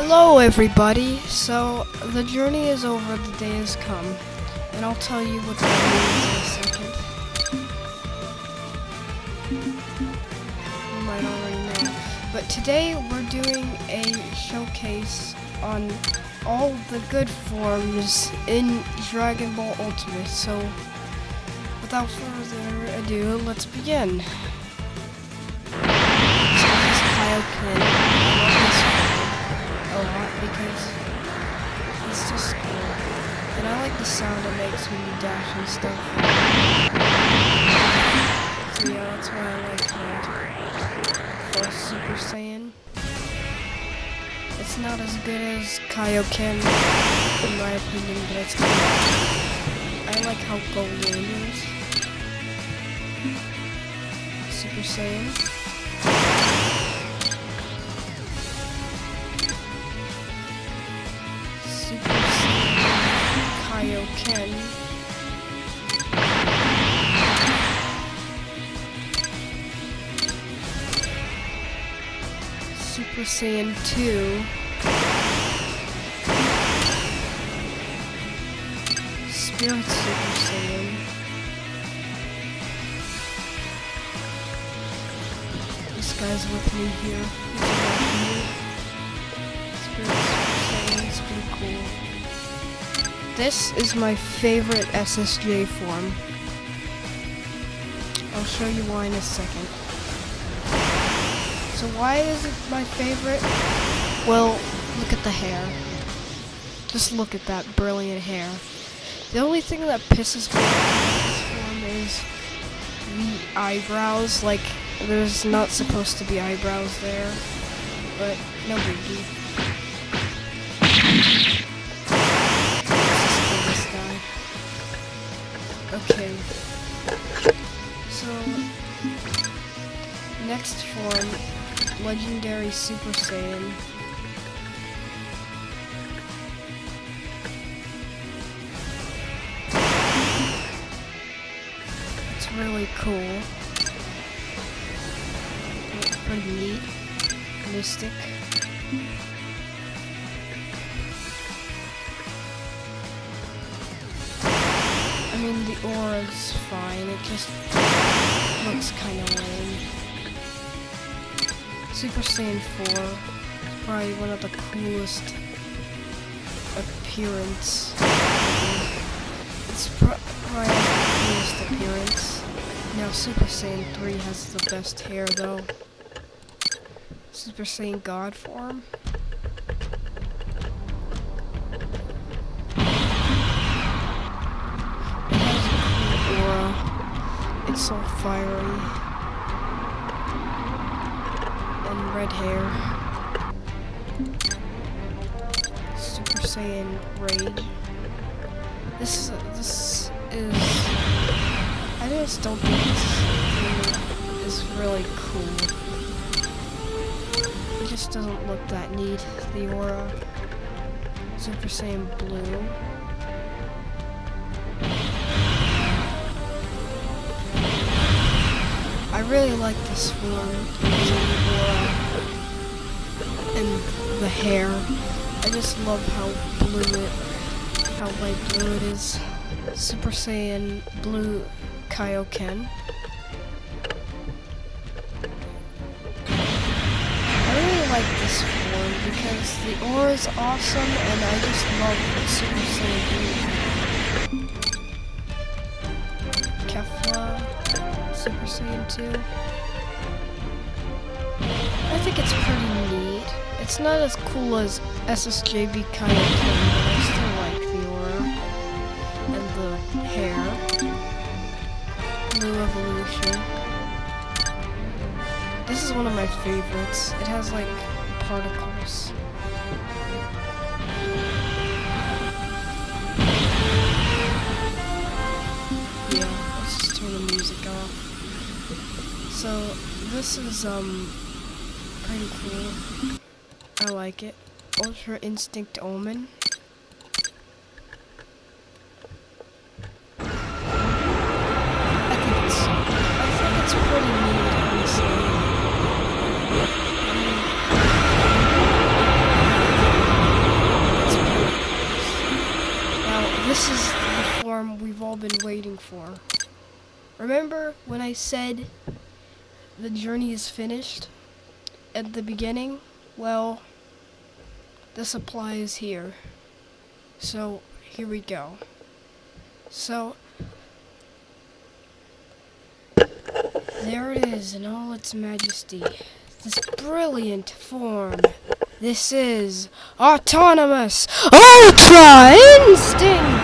Hello, everybody. So, the journey is over, the day has come. And I'll tell you what that means in a second. You might already know. But today, we're doing a showcase on all the good forms in Dragon Ball Ultimate. So, without further ado, let's begin. So, this is. Because it's just cool. And I like the sound it makes when you dash and stuff. So yeah, that's why I like the first Super Saiyan. It's not as good as Kaioken, in my opinion, but it's good. I like how golden is. Super Saiyan. 10. Super Saiyan 2. Spirit Super Saiyan. This guy's with me here. He's with me. Spirit Super Saiyan is pretty cool. This is my favorite SSJ form. I'll show you why in a second. So why is it my favorite? Well, look at the hair. Just look at that brilliant hair. The only thing that pisses me off is the eyebrows. Like, there's not supposed to be eyebrows there, but no biggie. Okay. So, next form, Legendary Super Saiyan. It's really cool. Pretty neat. Mystic. Mean, the aura's fine. It just looks kind of lame. Super Saiyan 4. Probably one of the coolest appearance. It's pro- probably the coolest appearance. Now Super Saiyan 3 has the best hair though. Super Saiyan God form. So fiery. And red hair. Super Saiyan Rage. This is this is I just don't think this is really cool. It just doesn't look that neat. The aura. Super Saiyan Blue. Really like this aura and the hair. I just love how blue it, how light blue it is. Super Saiyan Blue Kaioken. I really like this form because the aura is awesome and I just love Super Saiyan Blue. Super Saiyan 2. I think it's pretty neat. It's not as cool as SSJB Kaioken, but I still like the aura and the hair. Blue Evolution. This is one of my favorites. It has like particles. So this is um pretty cool. I like it. Ultra Instinct Omen. this is the form we've all been waiting for. Remember when I said the journey is finished at the beginning? Well, the supply is here. So, here we go. So, there it is in all its majesty. This brilliant form. This is Autonomous Ultra Instinct!